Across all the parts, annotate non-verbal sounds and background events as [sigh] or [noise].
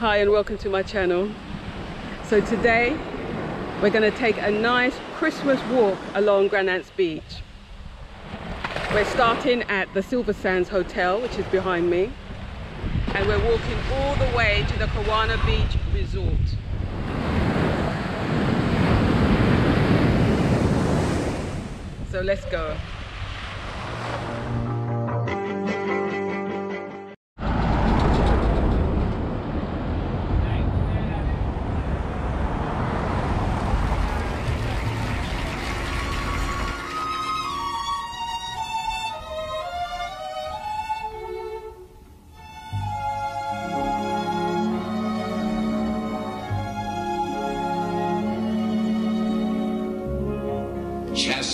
Hi and welcome to my channel. So today we're going to take a nice Christmas walk along Grand Anse Beach. We're starting at the Silver Sands Hotel which is behind me and we're walking all the way to the Kawana Beach Resort. So let's go.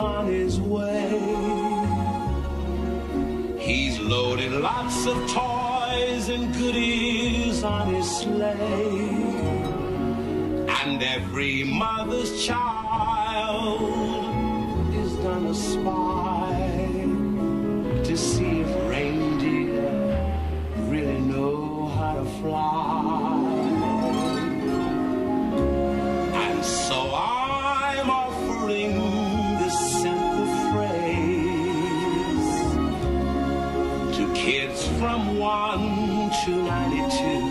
on his way. He's loaded lots of toys and goodies on his sleigh. And every mother's child is gonna spy to see if reindeer really know how to fly. 1 to 92.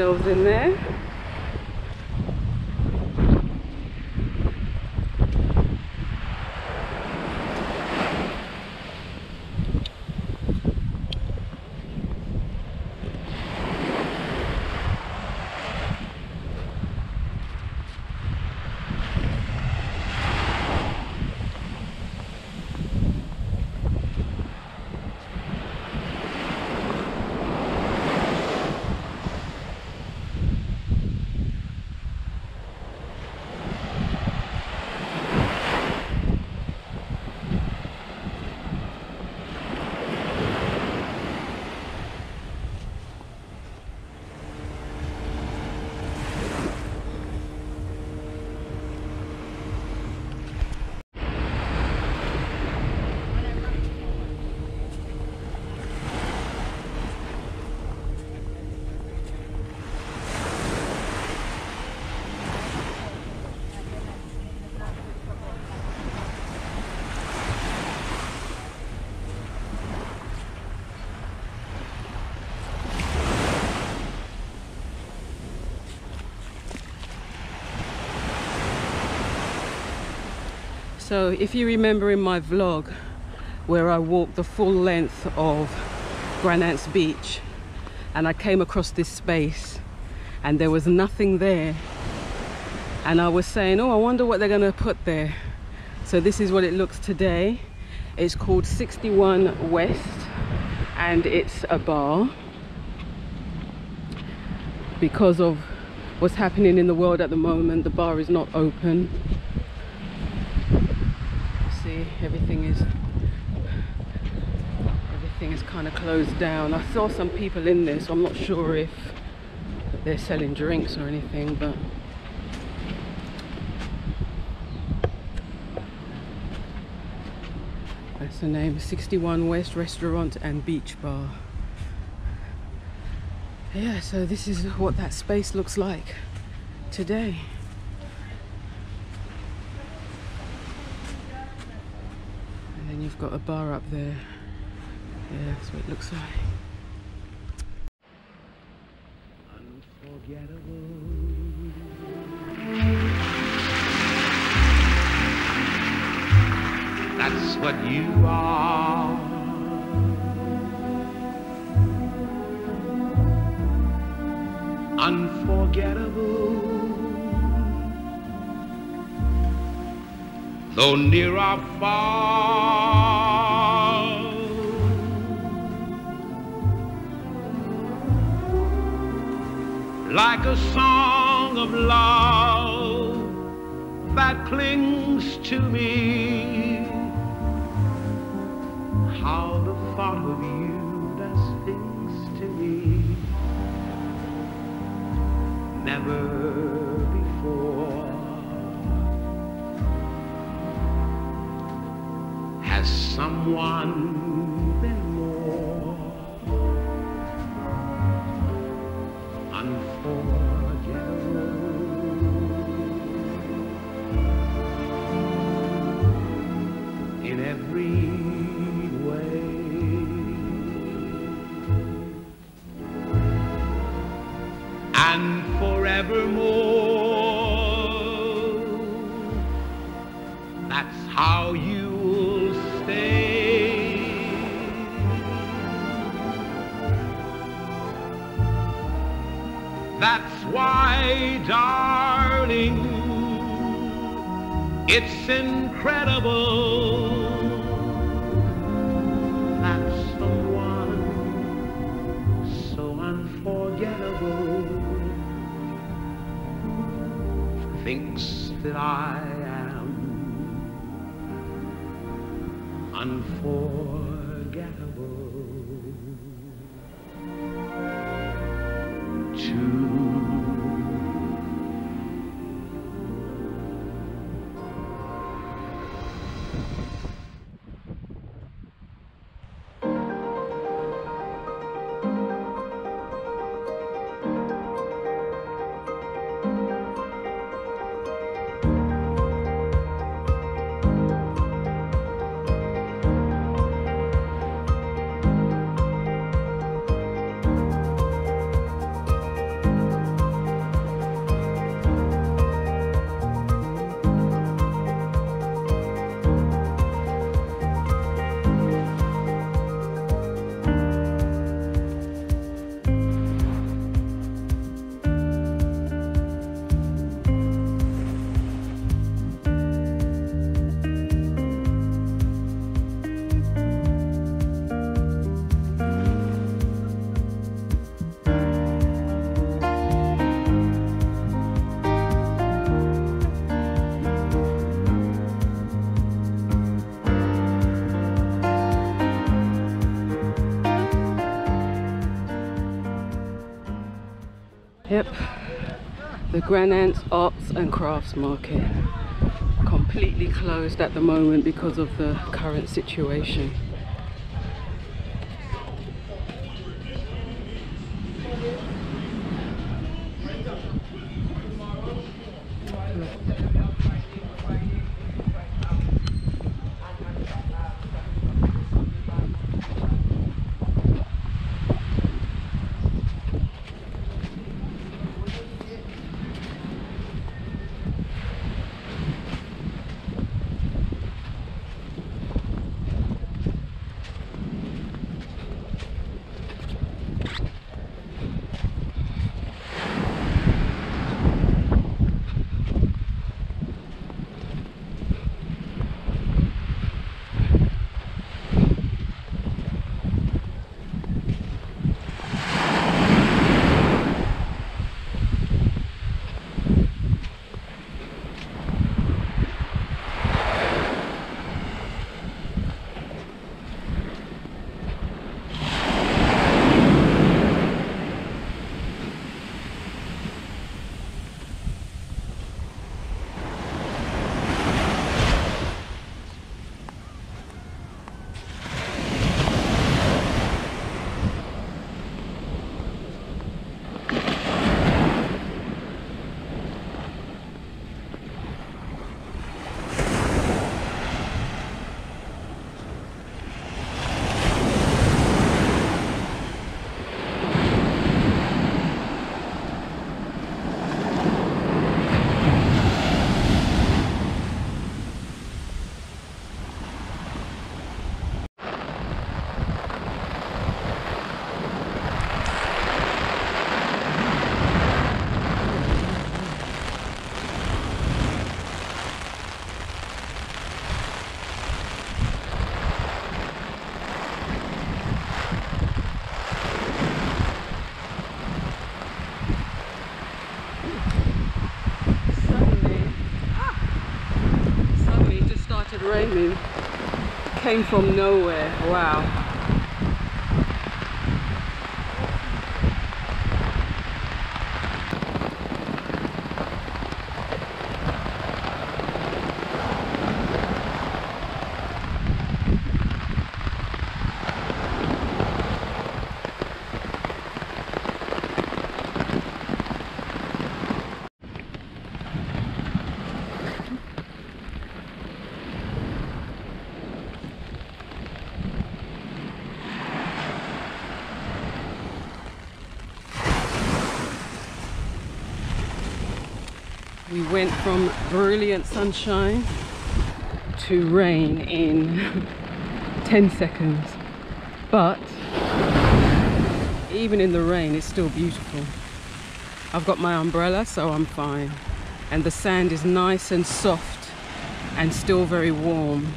Themselves in there. So if you remember in my vlog where I walked the full length of Grand Anse Beach and I came across this space and there was nothing there. And I was saying oh I wonder what they're gonna put there. So this is what it looks today. It's called 61 West and it's a bar because of what's happening in the world at the moment. The bar is not open everything is everything is kind of closed down. I saw some people in there, so I'm not sure if they're selling drinks or anything, but that's the name 61 West Restaurant and Beach Bar. Yeah, so this is what that space looks like today. And then you've got a bar up there. Yeah, that's what it looks like. That's what you are. Unforgettable. Though near or far. Like a song of love that clings to me. How the thought of you does things to me. Never before has someone it's incredible that someone so unforgettable thinks that I am unforgettable Yep, the Grand Anse Arts and Crafts Market. Completely closed at the moment because of the current situation. Came from nowhere. Wow. From brilliant sunshine to rain in [laughs] 10 seconds. But even in the rain, it's still beautiful. I've got my umbrella, so I'm fine. And the sand is nice and soft and still very warm.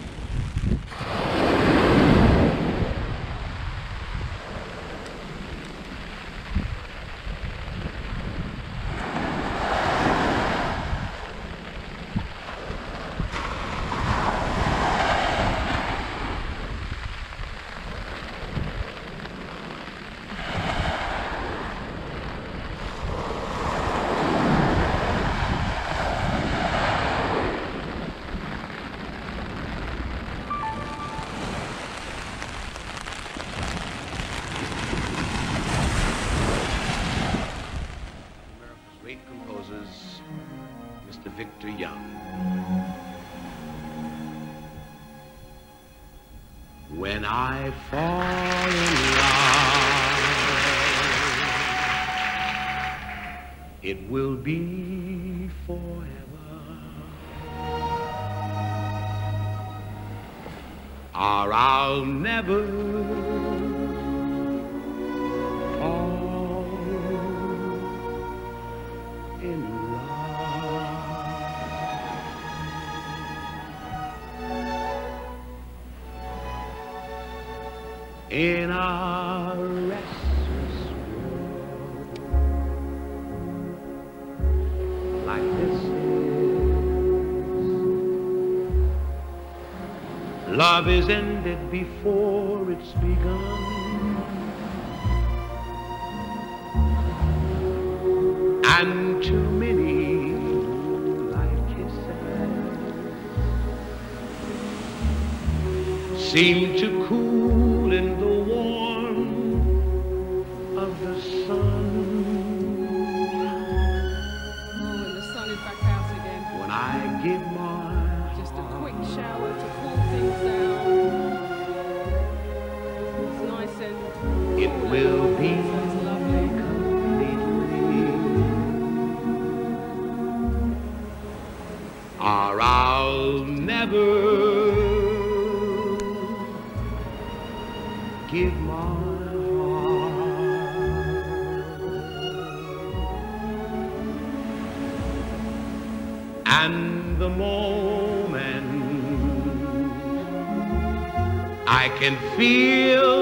When I fall in love, it will be forever. Or I'll never In a restless world like this is, love is ended before it's begun. and too many light kisses seem to cool will be. Completely or I'll never give my heart. And the moment I can feel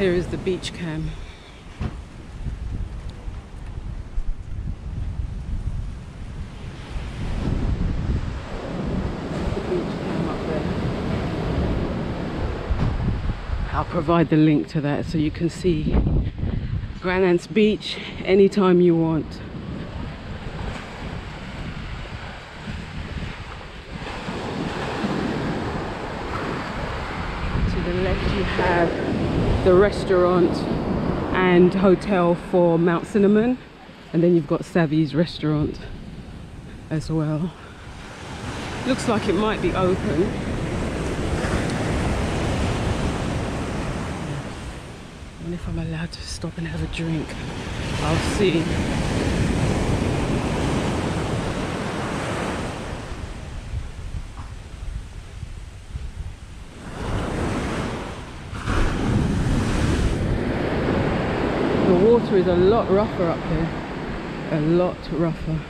here is the beach cam. The beach cam up there. I'll provide the link to that so you can see Grand Beach anytime you want. To the left you have the restaurant and hotel for Mount Cinnamon and then you've got Savvy's restaurant as well. Looks like it might be open. And if I'm allowed to stop and have a drink, I'll see. Water is a lot rougher up here. A lot rougher.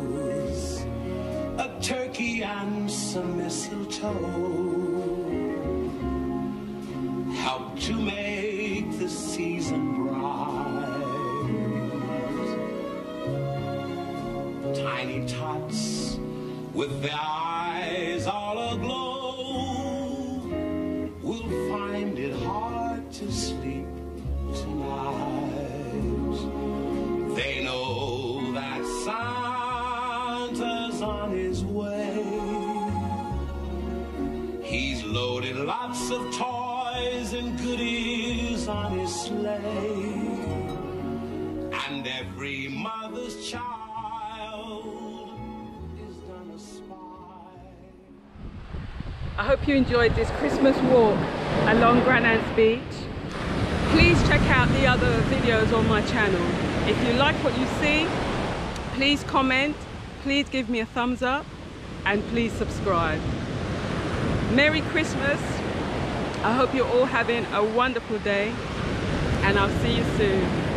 turkey and some mistletoe help to make the season bright. Tiny tots with their I hope you enjoyed this Christmas walk along Grand Anse Beach. Please check out the other videos on my channel. If you like what you see, please comment, please give me a thumbs up and please subscribe. Merry Christmas. I hope you're all having a wonderful day and I'll see you soon.